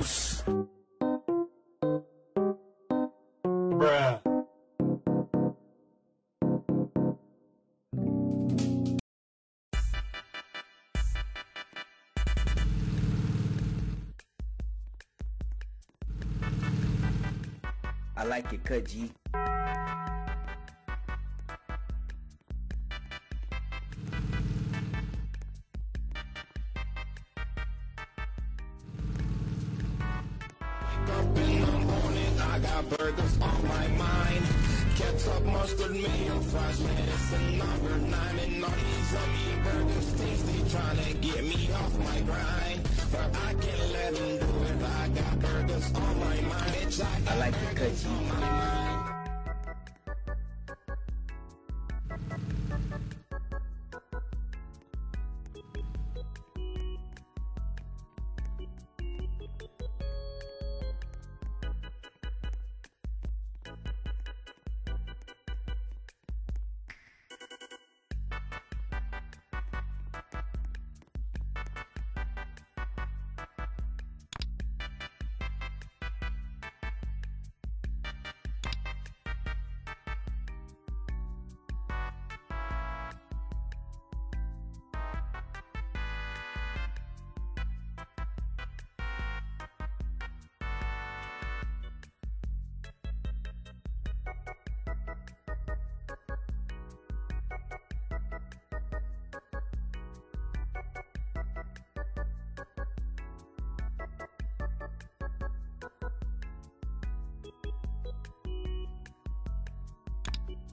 Bruh. I like it cut. Trying to get me off my grind. But I can't let them do it. I got burgers on my mind. Bitch, I, I like cut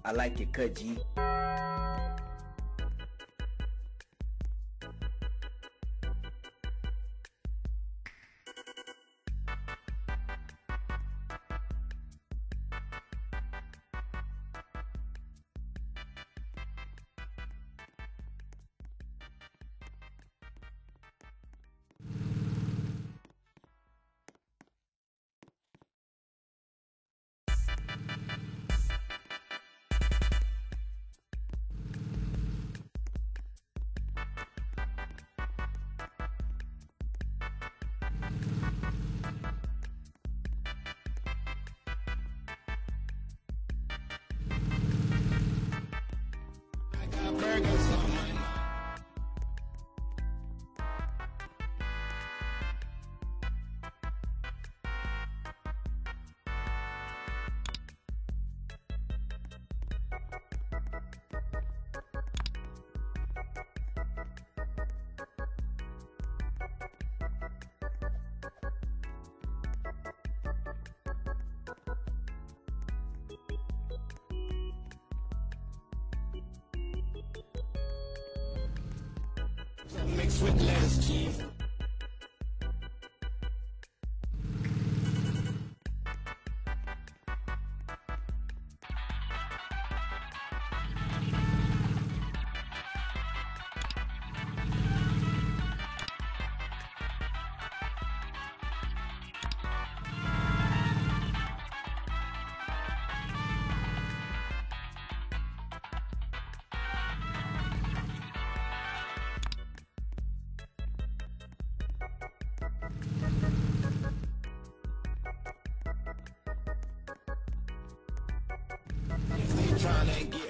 I like it cut Mixed with lettuce, cheese.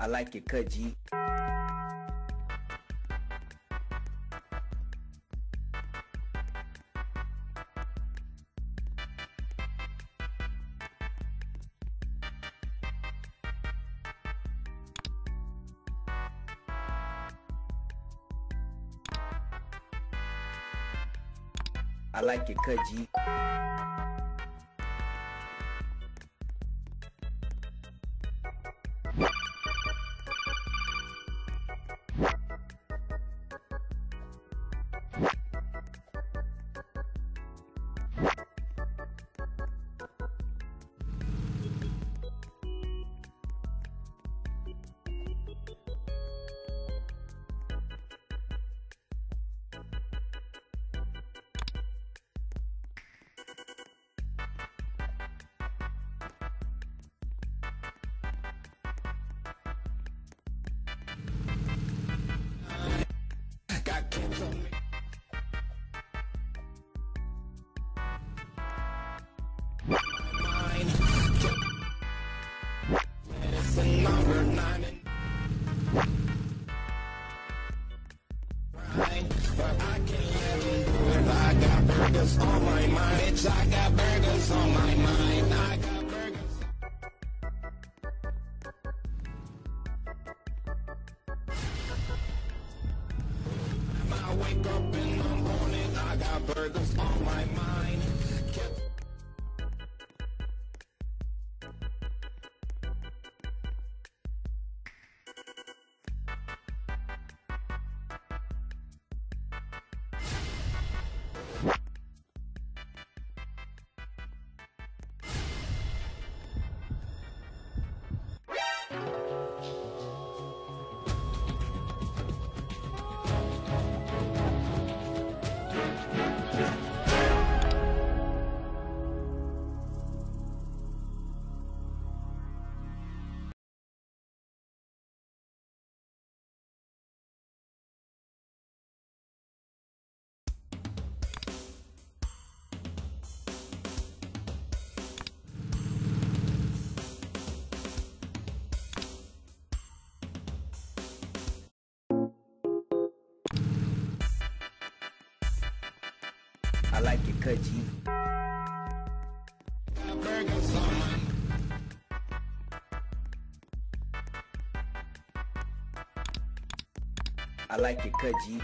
I like your cut, G. I like your cut, G. I like it cut I like it cut G.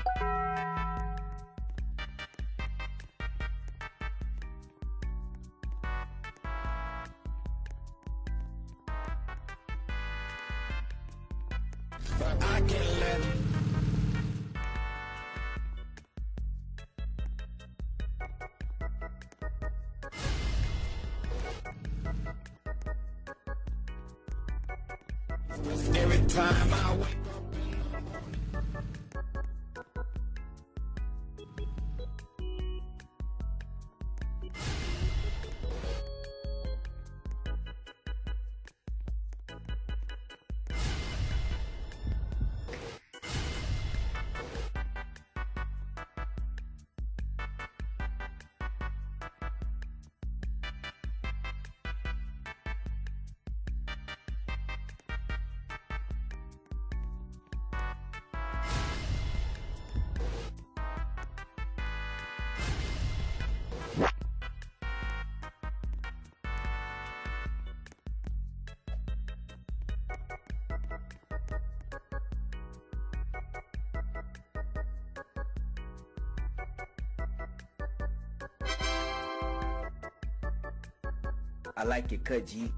I like it cut G.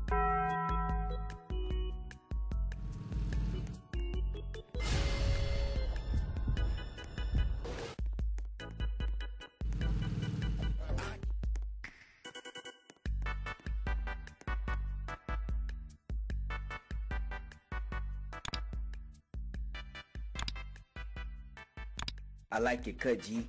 I like it cut G.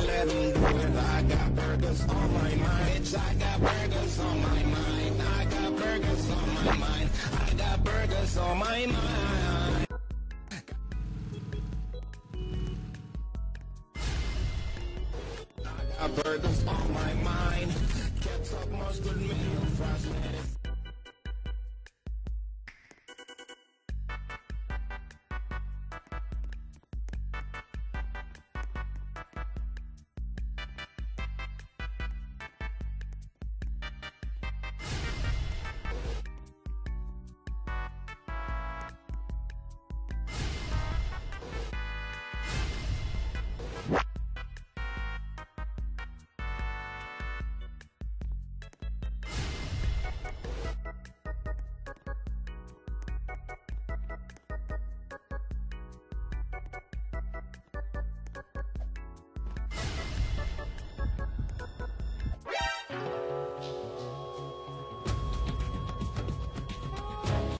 with. I got burgers on my mind. Bitch, I got burgers on my mind. I got burgers on my mind. I got burgers on my mind. I got burgers on my mind. Ketchup, mustard, mayo, fries, lettuce.